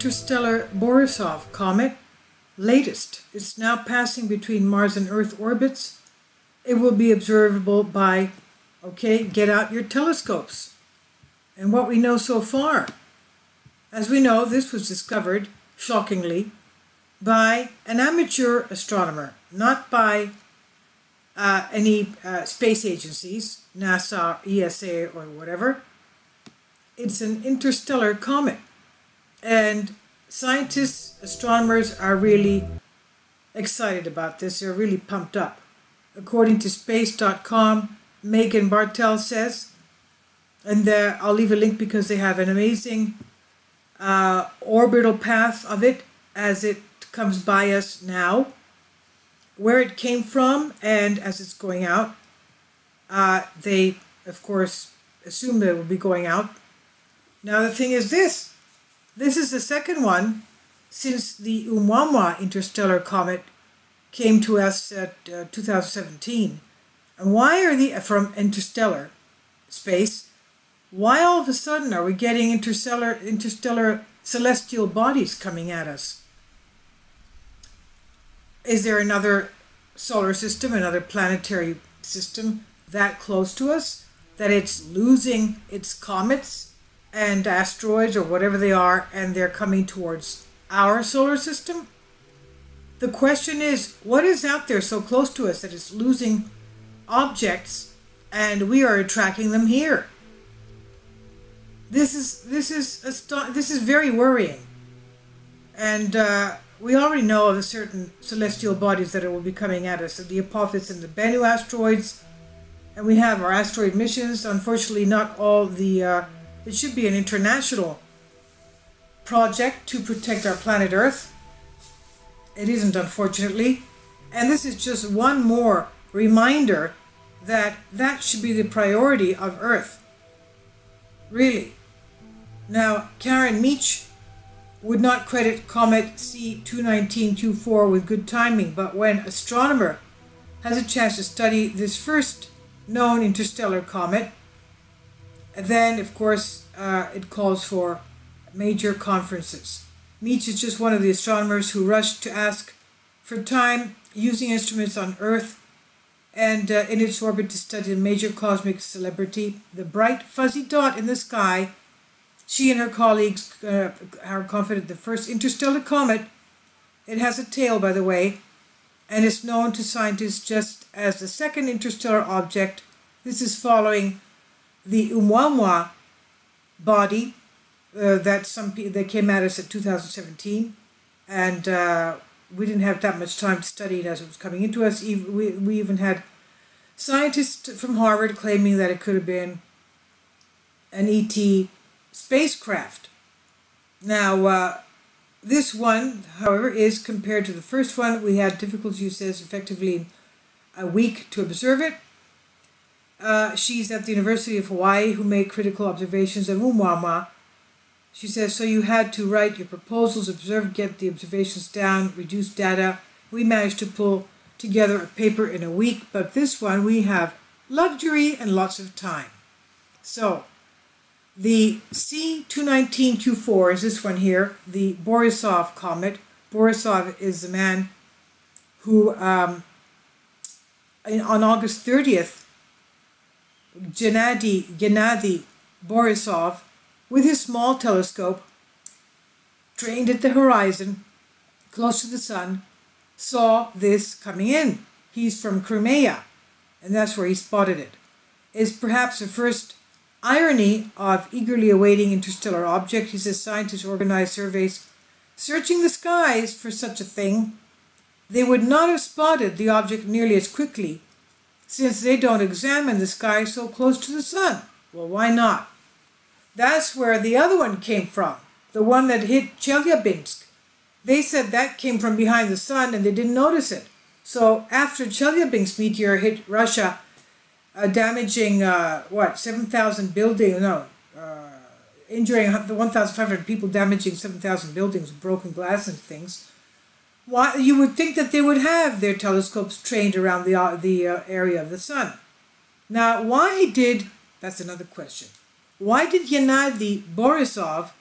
interstellar Borisov comet, latest. It's now passing between Mars and Earth orbits. It will be observable by, okay, get out your telescopes. And what we know so far. As we know, this was discovered, shockingly, by an amateur astronomer, not by uh, any uh, space agencies, NASA, ESA, or whatever. It's an interstellar comet. And scientists, astronomers are really excited about this. They're really pumped up. According to space.com, Meghan Bartel says, and there, I'll leave a link because they have an amazing uh, orbital path of it as it comes by us now, where it came from, and as it's going out. Uh, they, of course, assume that it will be going out. Now, the thing is this this is the second one since the Oumuamua interstellar comet came to us at uh, 2017. And why are the, from interstellar space, why all of a sudden are we getting interstellar, interstellar celestial bodies coming at us? Is there another solar system, another planetary system that close to us that it's losing its comets and asteroids or whatever they are and they're coming towards our solar system? The question is, what is out there so close to us that it's losing objects and we are attracting them here? This is this is this is very worrying, and uh, we already know of certain celestial bodies that will be coming at us: the Apophis and the Bennu asteroids, and we have our asteroid missions. Unfortunately, not all the. Uh, it should be an international project to protect our planet Earth. It isn't, unfortunately, and this is just one more reminder that that should be the priority of Earth. Really. Now, Karen Meech would not credit Comet C219Q4 with good timing, but when astronomer has a chance to study this first known interstellar comet, then, of course, uh, it calls for major conferences. Meech is just one of the astronomers who rushed to ask for time using instruments on Earth and uh, in its orbit to study a major cosmic celebrity, the bright fuzzy dot in the sky she and her colleagues uh, are confident the first interstellar comet, it has a tail by the way, and is known to scientists just as the second interstellar object. This is following the Oumuamua body uh, that some that came at us in 2017, and uh, we didn't have that much time to study it as it was coming into us. We, we even had scientists from Harvard claiming that it could have been an ET spacecraft. Now, uh, this one, however, is compared to the first one, we had difficulties, you says, effectively a week to observe it. Uh, she's at the University of Hawaii who made critical observations of Oumuamua. She says, so you had to write your proposals, observe, get the observations down, reduce data. We managed to pull together a paper in a week, but this one we have luxury and lots of time. So the C219Q4 is this one here, the Borisov comet. Borisov is the man who, um, in, on August 30th, Gennady, Gennady Borisov, with his small telescope, trained at the horizon, close to the sun, saw this coming in. He's from Crimea, and that's where he spotted it. Is perhaps the first irony of eagerly awaiting interstellar object, he says scientists organize surveys searching the skies for such a thing. They would not have spotted the object nearly as quickly since they don't examine the sky so close to the sun. Well, why not? That's where the other one came from, the one that hit Chelyabinsk. They said that came from behind the sun and they didn't notice it. So after Chelyabinsk meteor hit Russia, uh, damaging uh, what 7,000 buildings? No, uh, injuring the 1,500 people, damaging 7,000 buildings broken glass and things. Why you would think that they would have their telescopes trained around the uh, the uh, area of the sun. Now, why did that's another question. Why did Gennady Borisov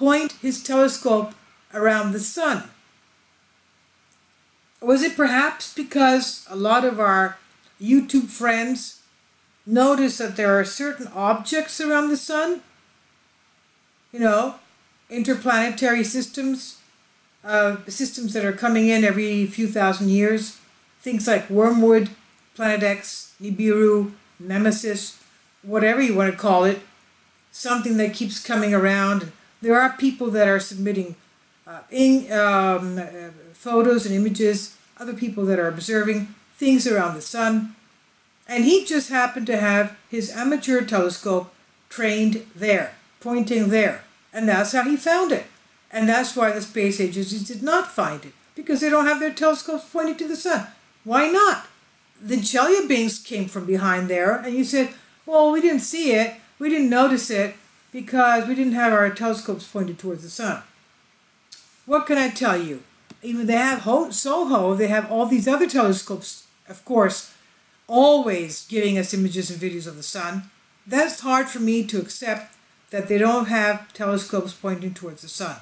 point his telescope around the sun. Was it perhaps because a lot of our YouTube friends notice that there are certain objects around the sun? You know, interplanetary systems, uh, systems that are coming in every few thousand years. Things like Wormwood, Planet X, Nibiru, Nemesis, whatever you want to call it. Something that keeps coming around. There are people that are submitting uh, in, um, uh, photos and images, other people that are observing things around the sun. And he just happened to have his amateur telescope trained there, pointing there. And that's how he found it. And that's why the space agencies did not find it, because they don't have their telescopes pointing to the sun. Why not? The Chelyabinsk came from behind there, and you said, well, we didn't see it, we didn't notice it, because we didn't have our telescopes pointed towards the sun. What can I tell you? Even they have SOHO, they have all these other telescopes, of course, always giving us images and videos of the sun. That's hard for me to accept that they don't have telescopes pointing towards the sun.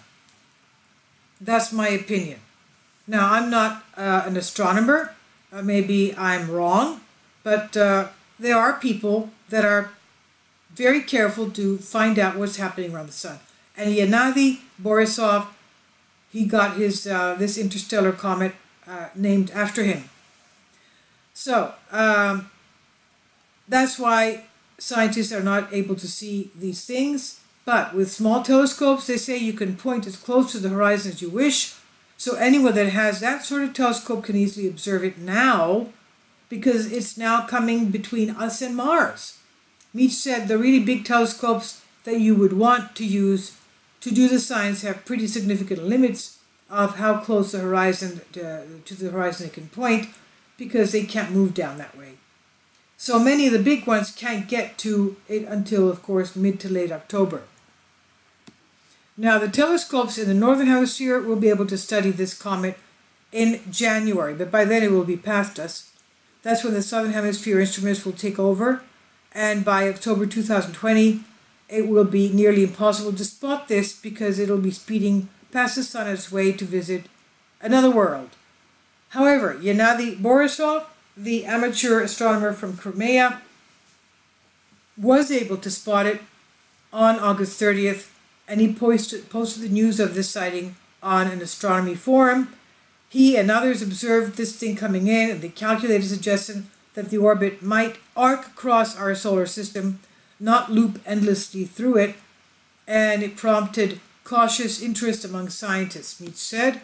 That's my opinion. Now, I'm not uh, an astronomer. Uh, maybe I'm wrong, but uh, there are people that are very careful to find out what's happening around the sun. And Gennady Borisov, he got his uh, this interstellar comet uh, named after him. So um, that's why scientists are not able to see these things. But with small telescopes, they say you can point as close to the horizon as you wish. So anyone that has that sort of telescope can easily observe it now because it's now coming between us and Mars. Meech said the really big telescopes that you would want to use to do the science have pretty significant limits of how close the horizon to, uh, to the horizon it can point because they can't move down that way. So many of the big ones can't get to it until, of course, mid to late October. Now, the telescopes in the northern hemisphere will be able to study this comet in January, but by then it will be past us. That's when the southern hemisphere instruments will take over, and by October 2020, it will be nearly impossible to spot this because it'll be speeding past the sun on its way to visit another world. However, Gennady Borisov, the amateur astronomer from Crimea, was able to spot it on August 30th and he posted, posted the news of this sighting on an astronomy forum. He and others observed this thing coming in, and they calculated suggested that the orbit might arc across our solar system, not loop endlessly through it, and it prompted cautious interest among scientists, Meech said.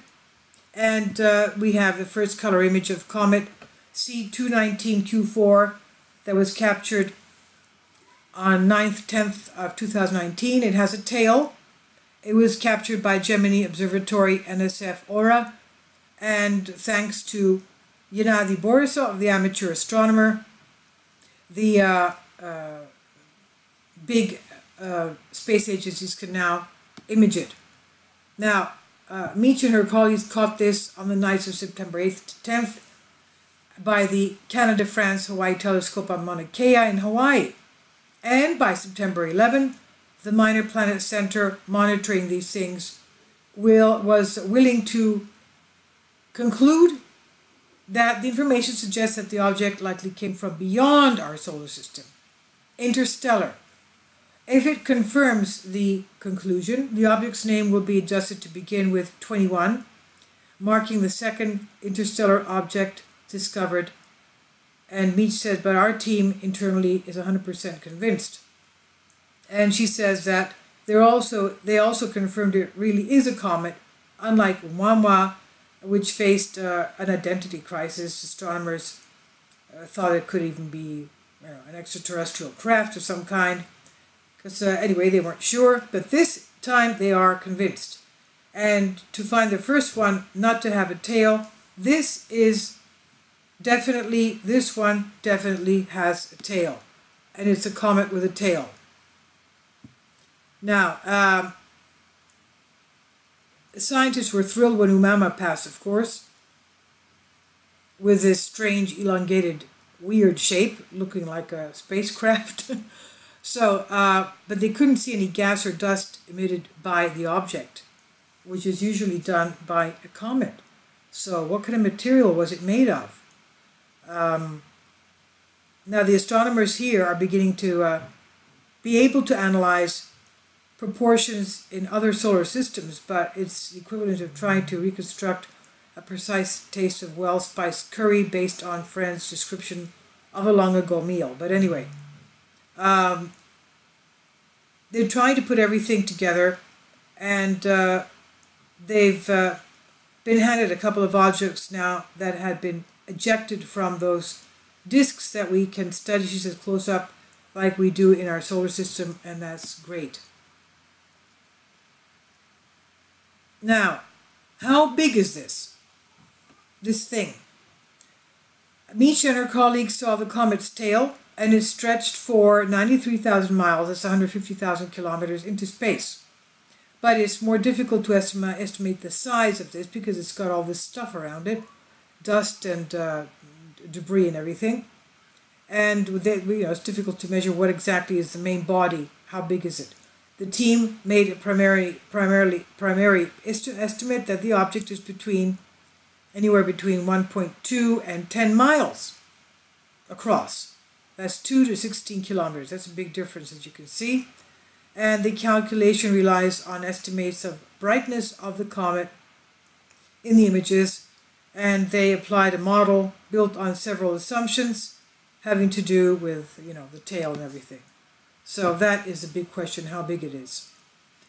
And uh, we have the first color image of comet C219Q4 that was captured on 9th, 10th of 2019. It has a tail. It was captured by Gemini Observatory NSF Aura, and thanks to Gennady Borisov, the amateur astronomer, the uh, uh, big uh, space agencies can now image it. Now, uh, Meech and her colleagues caught this on the nights of September 8th to 10th by the Canada France Hawaii telescope on Mauna Kea in Hawaii. And by September 11, the Minor Planet Center monitoring these things will, was willing to conclude that the information suggests that the object likely came from beyond our solar system, interstellar. If it confirms the conclusion, the object's name will be adjusted to begin with 21, marking the second interstellar object discovered and Meech says, but our team internally is 100% convinced. And she says that they're also they also confirmed it really is a comet, unlike Oumuamua, which faced uh, an identity crisis. Astronomers uh, thought it could even be you know, an extraterrestrial craft of some kind. Because uh, anyway, they weren't sure, but this time they are convinced. And to find the first one not to have a tail, this is definitely, this one definitely has a tail. And it's a comet with a tail. Now, um, scientists were thrilled when Oumuamua passed, of course, with this strange, elongated, weird shape, looking like a spacecraft. So, uh, but they couldn't see any gas or dust emitted by the object, which is usually done by a comet. So, what kind of material was it made of? Um, now, the astronomers here are beginning to uh, be able to analyze proportions in other solar systems, but it's equivalent of trying to reconstruct a precise taste of well spiced curry based on friends' description of a long ago meal. But anyway, um, they're trying to put everything together, and uh, they've uh, been handed a couple of objects now that had been ejected from those disks that we can study. She says close up like we do in our solar system, and that's great. Now, how big is this? This thing. Meech and her colleagues saw the comet's tail, and it stretched for 93,000 miles, that's 150,000 kilometers, into space. But it's more difficult to estimate, estimate the size of this because it's got all this stuff around it dust and uh, debris and everything. And they, you know, it's difficult to measure what exactly is the main body, how big is it. The team made a primary, primarily, primary estimate that the object is between anywhere between 1.2 and 10 miles across. That's 2 to 16 kilometers. That's a big difference, as you can see. And the calculation relies on estimates of brightness of the comet in the images, and they applied a model built on several assumptions having to do with, you know, the tail and everything. So that is a big question, how big it is.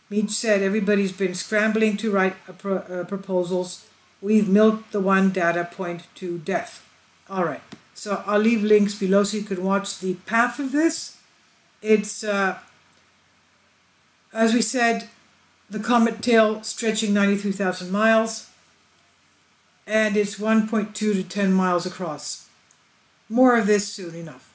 Meech said everybody's been scrambling to write pro uh, proposals. We've milked the one data point to death. All right, so I'll leave links below so you can watch the path of this. It's, uh, as we said, the comet tail stretching 93,000 miles, and it's 1.2 to 10 miles across. More of this soon enough.